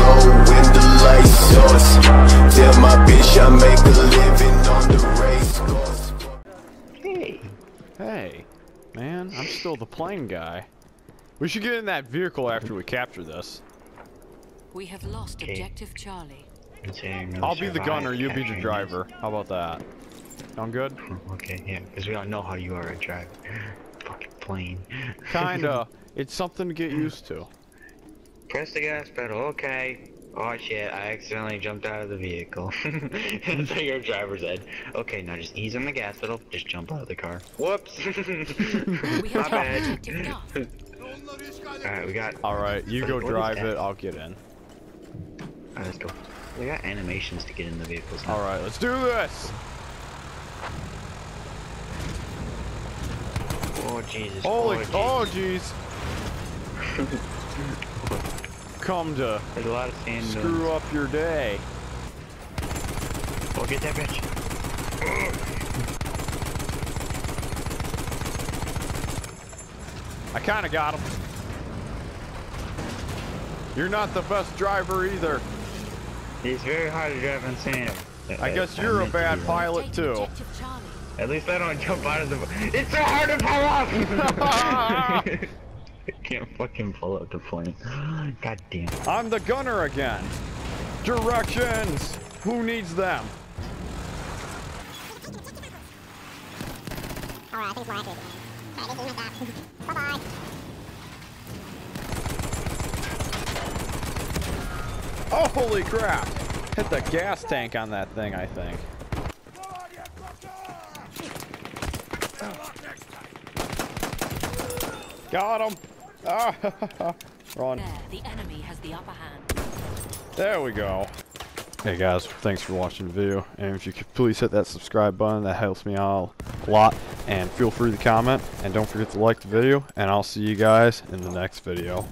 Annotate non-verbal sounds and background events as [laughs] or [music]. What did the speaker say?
flow when the lights off. Tell my bitch I make a living on the race course. Hey. Hey, man, I'm still the plane guy. We should get in that vehicle after we capture this. We have lost Okay. objective Charlie. I'll be the gunner, you be the driver. How about that? Sound good? [laughs] Okay, yeah, because we all know how you are a driver. [laughs] Fucking plane. Kinda. [laughs] it's something to get used to. Press the gas pedal, okay. Oh shit, I accidentally jumped out of the vehicle. [laughs] That's what your driver said. Okay, now just ease on the gas pedal, just jump out of the car. Whoops! [laughs] We My bad. [laughs] Alright, we got. Alright, you go drive it, I'll get in. Alright, let's go. We got animations to get in the vehicles now. Alright, let's do this! Oh Jesus. Holy, oh, oh jeez! Come to There's a lot of sand. dunes. screw up your day. Oh, get that bitch. I kinda got him. You're not the best driver either. He's very hard to drive on sand. I guess I you're a meant to bad right. pilot too. At least I don't jump out of the. It's so hard to pull off. [laughs] [laughs] I [laughs] can't fucking pull up the plane. [gasps] God damn. I'm the gunner again. Directions! Who needs them? Alright, I think it's more accurate. Alright, this is my stop. [laughs] Bye-bye. Oh, holy crap! Hit the gas tank on that thing, I think. Got him! Ah, [laughs] run. There, the enemy has the upper hand. There we go. Hey guys, thanks for watching the video, and if you could please hit that subscribe button, that helps me out a lot, and feel free to comment, and don't forget to like the video, and I'll see you guys in the next video.